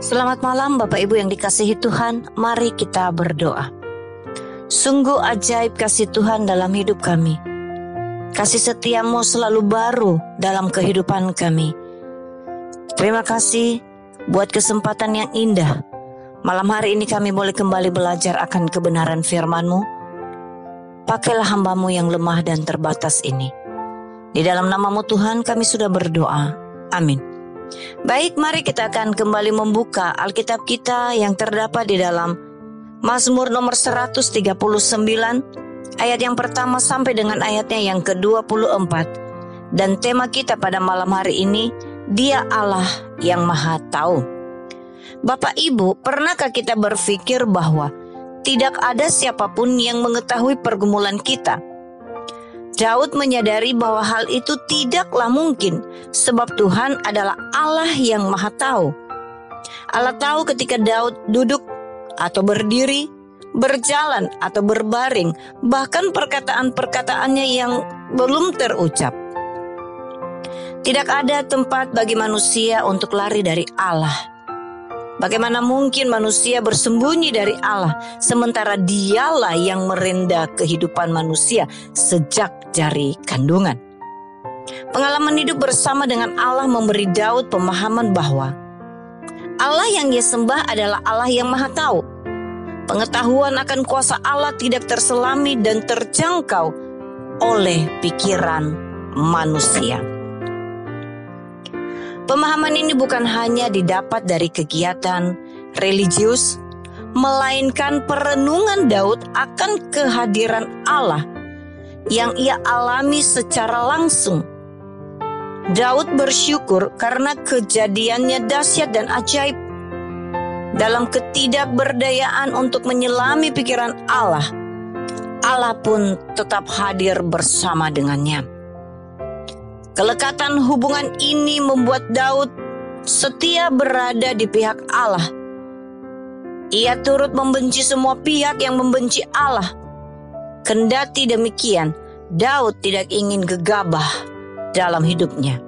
Selamat malam Bapak Ibu yang dikasihi Tuhan, mari kita berdoa. Sungguh ajaib kasih Tuhan dalam hidup kami. Kasih setiamu selalu baru dalam kehidupan kami. Terima kasih buat kesempatan yang indah. Malam hari ini kami boleh kembali belajar akan kebenaran firman-Mu. Pakailah hambamu yang lemah dan terbatas ini. Di dalam namamu Tuhan kami sudah berdoa. Amin. Baik, mari kita akan kembali membuka Alkitab kita yang terdapat di dalam Mazmur nomor 139 ayat yang pertama sampai dengan ayatnya yang ke-24. Dan tema kita pada malam hari ini, Dia Allah yang Maha Tahu. Bapak Ibu, pernahkah kita berpikir bahwa tidak ada siapa pun yang mengetahui pergumulan kita? Daud menyadari bahwa hal itu tidaklah mungkin, sebab Tuhan adalah Allah yang Maha Tahu. Allah tahu ketika Daud duduk atau berdiri, berjalan atau berbaring, bahkan perkataan-perkataannya yang belum terucap. Tidak ada tempat bagi manusia untuk lari dari Allah. Bagaimana mungkin manusia bersembunyi dari Allah sementara dialah yang merendah kehidupan manusia sejak dari kandungan. Pengalaman hidup bersama dengan Allah memberi Daud pemahaman bahwa Allah yang ia sembah adalah Allah yang maha tahu. Pengetahuan akan kuasa Allah tidak terselami dan terjangkau oleh pikiran manusia. Pemahaman ini bukan hanya didapat dari kegiatan religius, melainkan perenungan Daud akan kehadiran Allah yang ia alami secara langsung. Daud bersyukur karena kejadiannya dahsyat dan ajaib. Dalam ketidakberdayaan untuk menyelami pikiran Allah, Allah pun tetap hadir bersama dengannya. Kelekatan hubungan ini membuat Daud setia berada di pihak Allah. Ia turut membenci semua pihak yang membenci Allah. Kendati demikian, Daud tidak ingin gegabah dalam hidupnya.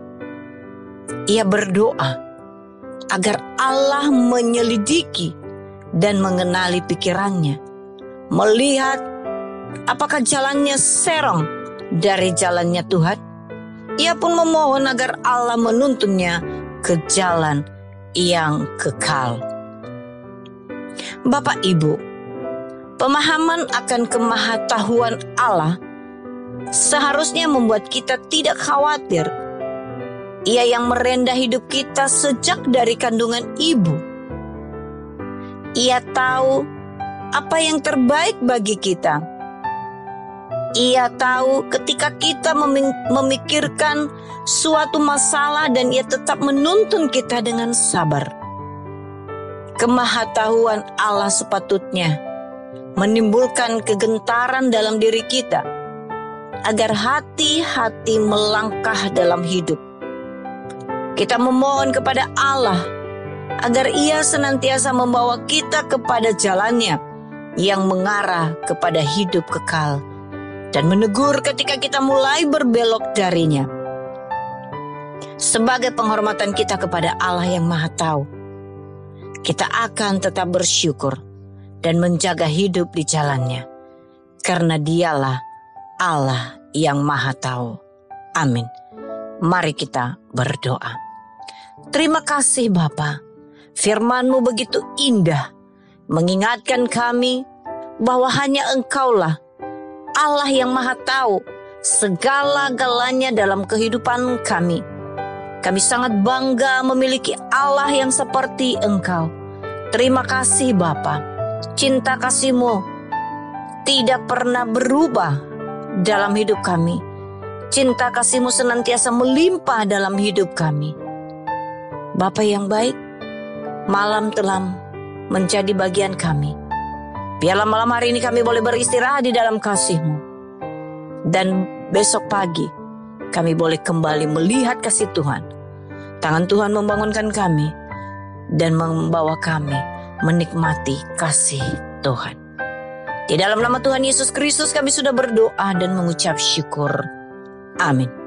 Ia berdoa agar Allah menyelidiki dan mengenali pikirannya, melihat apakah jalannya serong dari jalannya Tuhan ia pun memohon agar Allah menuntunnya ke jalan yang kekal. Bapak Ibu, pemahaman akan kemahatahuan Allah seharusnya membuat kita tidak khawatir. Ia yang merendah hidup kita sejak dari kandungan ibu. Ia tahu apa yang terbaik bagi kita ia tahu ketika kita memikirkan suatu masalah dan ia tetap menuntun kita dengan sabar. Kemahatauan Allah sepatutnya menimbulkan kegentaran dalam diri kita agar hati-hati melangkah dalam hidup. Kita memohon kepada Allah agar Ia senantiasa membawa kita kepada jalannya yang mengarah kepada hidup kekal dan menegur ketika kita mulai berbelok darinya. Sebagai penghormatan kita kepada Allah yang Maha Tahu, kita akan tetap bersyukur dan menjaga hidup di jalannya, karena Dialah Allah yang Maha Tahu. Amin. Mari kita berdoa. Terima kasih Bapa. Firman-Mu begitu indah, mengingatkan kami bahwa hanya Engkaulah Allah yang Maha Tahu segala-galanya dalam kehidupan kami. Kami sangat bangga memiliki Allah yang seperti Engkau. Terima kasih Bapa. Cinta kasih-Mu tidak pernah berubah dalam hidup kami. Cinta kasih-Mu senantiasa melimpah dalam hidup kami. Bapa yang baik, malam telah menjadi bagian kami. Biarlah malam hari ini kami boleh beristirahat di dalam kasih-Mu. Dan besok pagi kami boleh kembali melihat kasih Tuhan. Tangan Tuhan membangunkan kami dan membawa kami menikmati kasih Tuhan. Di dalam nama Tuhan Yesus Kristus kami sudah berdoa dan mengucap syukur. Amin.